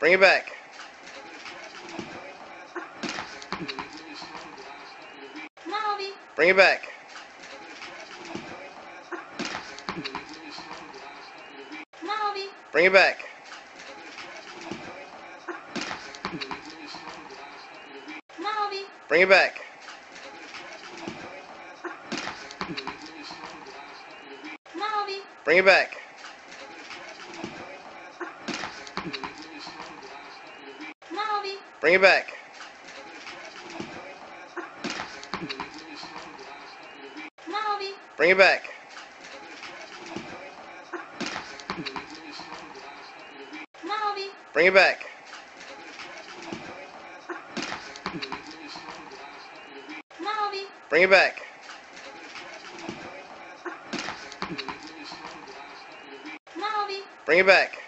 Bring it back. Come on, Obi. Bring it back. Come on, Obi. Bring it back. Come on, Obi. Bring it back. Bring it back. Bring it back. Come on, Obi. Bring it back. Come on, Obi. Bring it back. Come on, Obi. Bring it back. Come on, Obi. Bring it back.